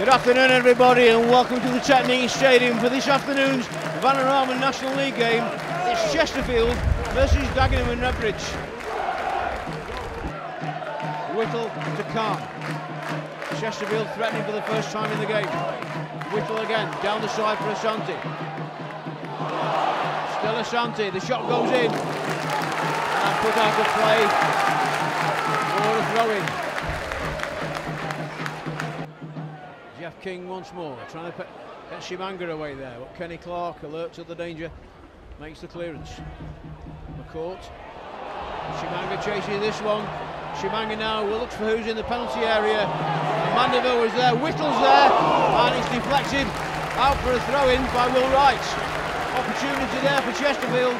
Good afternoon, everybody, and welcome to the Technique Stadium for this afternoon's Vanarama National League game. It's Chesterfield versus Dagenham and Redbridge. Whittle to Khan. Chesterfield threatening for the first time in the game. Whittle again, down the side for Asante. Still Asante, the shot goes in. And put out the play for a throw-in. King once more, trying to get Tshimanga away there. But Kenny Clark, alert to the danger, makes the clearance. McCourt. Tshimanga chasing this one. Tshimanga now will look for who's in the penalty area. Mandeville was there, Whittle's there, and it's deflected out for a throw in by Will Wright. Opportunity there for Chesterfield.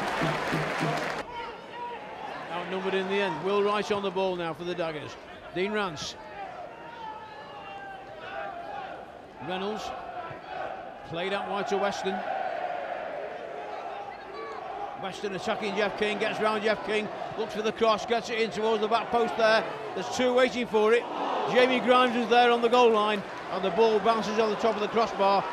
Outnumbered in the end. Will Wright on the ball now for the Daggers. Dean Rance Reynolds played out wide to Weston. Weston attacking Jeff King, gets round Jeff King, looks for the cross, gets it in towards the back post there. There's two waiting for it. Jamie Grimes is there on the goal line, and the ball bounces on the top of the crossbar.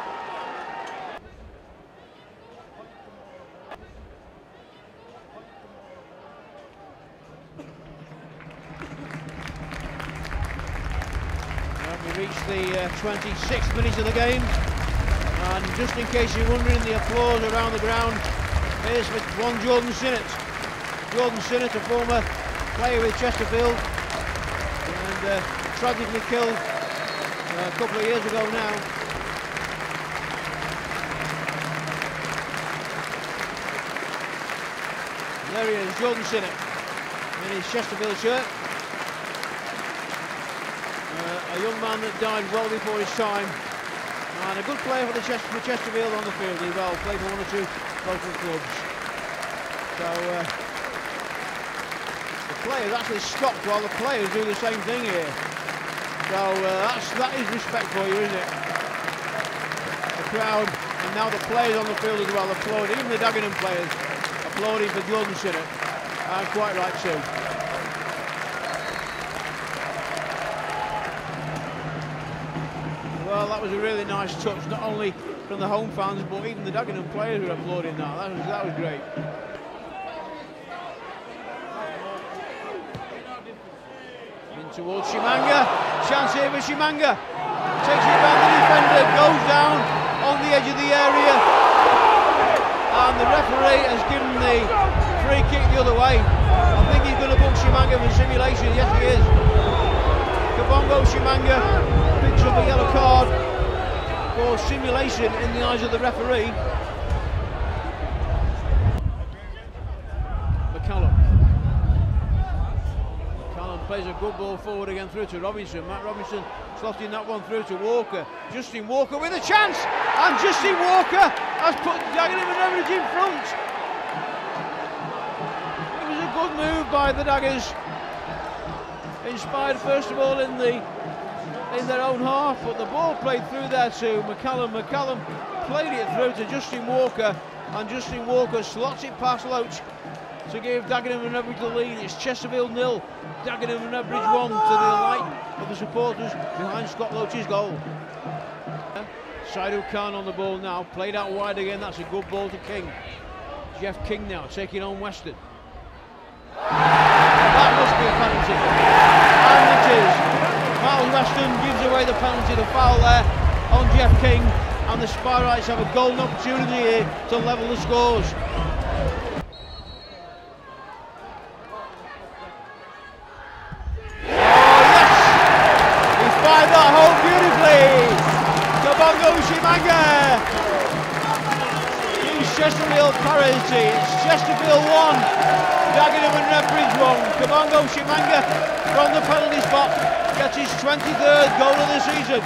Reached the uh, 26th minute of the game. And just in case you're wondering, the applause around the ground is for one Jordan Sinnott. Jordan Sinnott, a former player with Chesterfield, and uh, tragically killed uh, a couple of years ago now. there he is, Jordan Sinnott, in his Chesterfield shirt a young man that died well before his time. And a good player for the Chester, for Chesterfield on the field as well. Played for one or two local clubs. So uh, the players actually stopped while the players do the same thing here. So uh, that's that is respect for you, isn't it? The crowd and now the players on the field as well applauding. Even the Dagenham players applauding for Jordan Sinnott. And quite right too. Well, that was a really nice touch, not only from the home fans, but even the Dagenham players were applauding that. That was, that was great. In towards Tshimanga. Chance here for Tshimanga. Takes it around the defender, goes down on the edge of the area. And the referee has given the free kick the other way. I think he's going to book Tshimanga for simulation. Yes, he is. Kabongo Tshimanga picks up a yellow card for simulation in the eyes of the referee. McCallum. McCallum plays a good ball forward again through to Robinson. Matt Robinson slotting that one through to Walker. Justin Walker with a chance! And Justin Walker has put Dagenham and Redbridge in front. It was a good move by the Daggers. Inspired first of all in the in their own half, but the ball played through there to McCallum. McCallum played it through to Justin Walker, and Justin Walker slots it past Loach to give Dagenham and Redbridge the lead. It's Chesterfield nil, Dagenham and Redbridge one to the delight of the supporters behind Scott Loach's goal. Saidou Khan on the ball now, played out wide again. That's a good ball to King. Jeff King now taking on Weston. That must be a penalty. And it is. Miles Weston gives away the penalty, the foul there on Jeff King, and the Spyrites have a golden opportunity here to level the scores. Oh Chesterfield parity, it's Chesterfield 1, Dagenham and Redbridge 1. Kabongo Tshimanga 23rd goal of the season.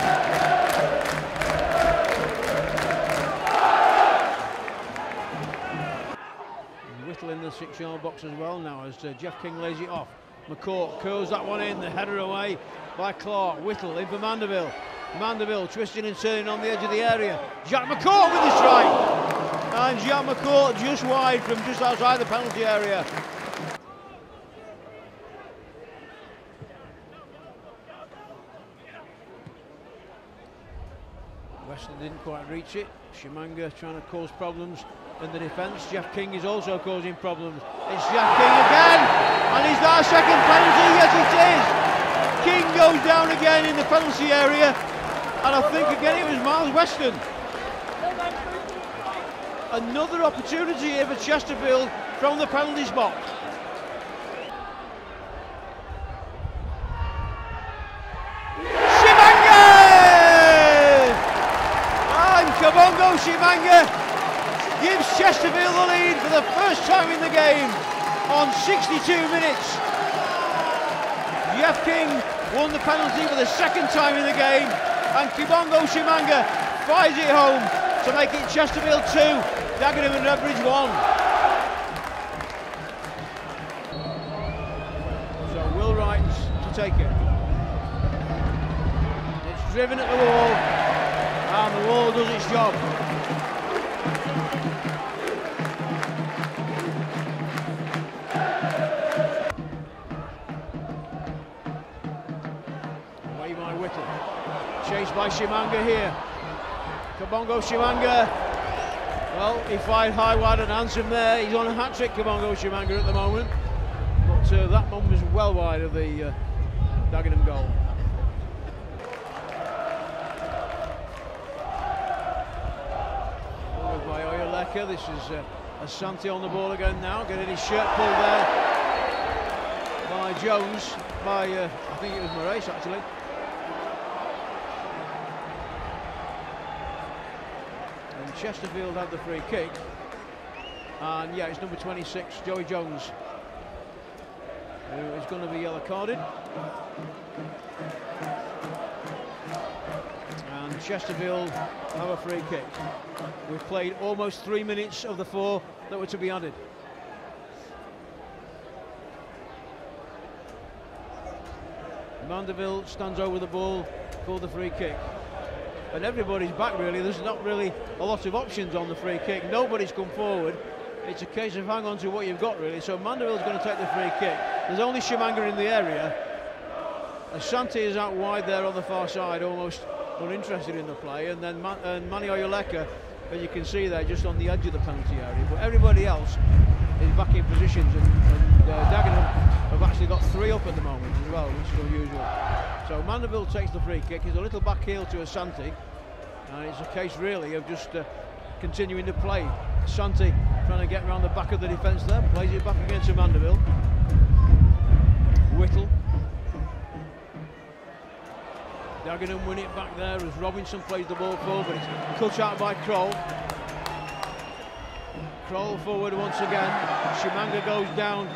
Whittle in the six-yard box as well now as uh, Jeff King lays it off. McCourt curls that one in, the header away by Clark. Whittle in for Mandeville. Mandeville twisting and turning on the edge of the area. Jack McCourt with the strike. And Jack McCourt just wide from just outside the penalty area. Weston didn't quite reach it. Tshimanga trying to cause problems in the defence. Jeff King is also causing problems. It's Jeff King again, and he's a second penalty. Yes, it is. King goes down again in the penalty area, and I think again it was Miles Weston. Another opportunity here for Chesterfield from the penalty spot. Kabongo gives Chesterfield the lead for the first time in the game on 62 minutes. Jeff King won the penalty for the second time in the game and Kabongo Tshimanga fires it home to make it Chesterfield 2, Dagenham and Redbridge 1. So Will Wright to take it. It's driven at the wall and the wall does its job. By Whittle. Chased by Tshimanga here. Kabongo Tshimanga. Well, he fired high, wide and handsome there. He's on a hat-trick, Kabongo Tshimanga, at the moment. But uh, that one was well wide of the uh, Dagenham goal. This is uh, Asante on the ball again now, getting his shirt pulled there by Jones, by uh, I think it was Morias actually. Chesterfield had the free kick. And yeah, it's number 26, Joey Jones, who is going to be yellow carded. And Chesterfield have a free kick. We've played almost three minutes of the four that were to be added. Mandeville stands over the ball for the free kick. And everybody's back really, there's not really a lot of options on the free kick. Nobody's come forward. It's a case of hang on to what you've got really. So Mandeville's going to take the free kick. There's only Tshimanga in the area. Asante is out wide there on the far side, almost uninterested in the play. And then Man and Manny Oyeleke as you can see there, just on the edge of the penalty area. But everybody else is back in positions, and, and uh, Dagenham have actually got three up at the moment as well, which is unusual. So Mandeville takes the free kick. He's a little back heel to Asante, and it's a case really of just uh, continuing to play. Asante trying to get around the back of the defence there, plays it back against Mandeville. Whittle Dagenham win it back there as Robinson plays the ball forward, it's cut out by Croll. Croll forward once again. Tshimanga goes down.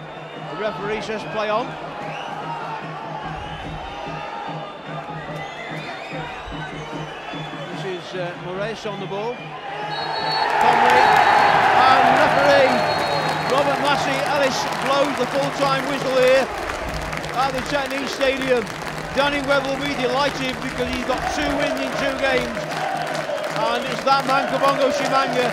The referee says play on. Uh, Morias on the ball. Conway and referee Robert Massey Ellis blows the full-time whistle here at the Technique Stadium. Danny Webb will be delighted because he's got two wins in two games. And it's that man, Kabongo Tshimanga,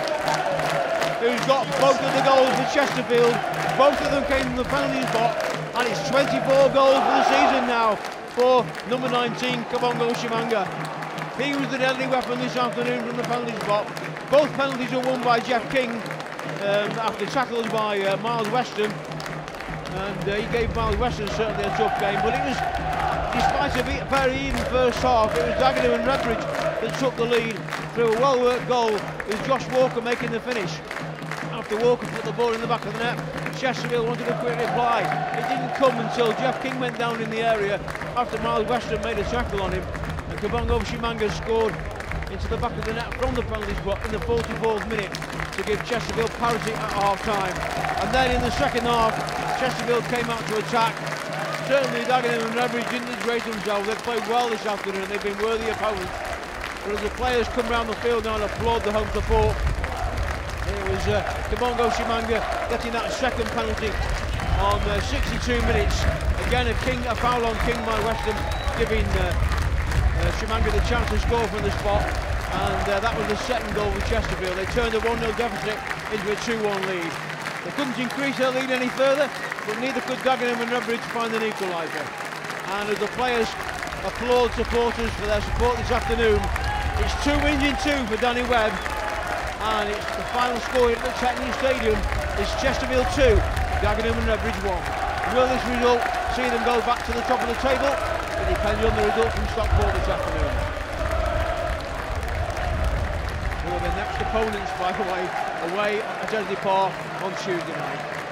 who's got both of the goals for Chesterfield. Both of them came from the penalty spot. And it's 24 goals for the season now for number 19, Kabongo Tshimanga. He was the deadly weapon this afternoon from the penalty spot. Both penalties were won by Jeff King um, after tackles by uh, Miles Weston. And uh, he gave Miles Weston certainly a tough game, but it was despite a very even first half, it was Dagenham and Redbridge that took the lead through a well-worked goal with Josh Walker making the finish. After Walker put the ball in the back of the net, Chesterfield wanted a quick reply. It didn't come until Jeff King went down in the area after Miles Weston made a tackle on him Kabongo Tshimanga scored into the back of the net from the penalty spot in the 44th minute to give Chesterfield parity at half time. And then in the second half, Chesterfield came out to attack certainly Dagenham and Redbridge didn't degrade themselves. They've played well this afternoon. And they've been worthy opponents. But as the players come around the field now and applaud the home support, it was uh, Kabongo Tshimanga getting that second penalty on uh, 62 minutes. Again, a King, a foul on King by Weston, giving uh, uh, Tshimanga the chance to score from the spot. And uh, that was the second goal for Chesterfield. They turned a 1-0 deficit into a 2-1 lead. They couldn't increase their lead any further, but neither could Dagenham and Redbridge find an equaliser. And as the players applaud supporters for their support this afternoon, It's two wins in two for Danny Webb, and it's the final score at the Technique Stadium is Chesterfield 2, Dagenham and Redbridge 1. Will this result see them go back to the top of the table? It depends on the result from Stockport this afternoon. Who are the next opponents, by the way, away at Edgeley Park on Tuesday night.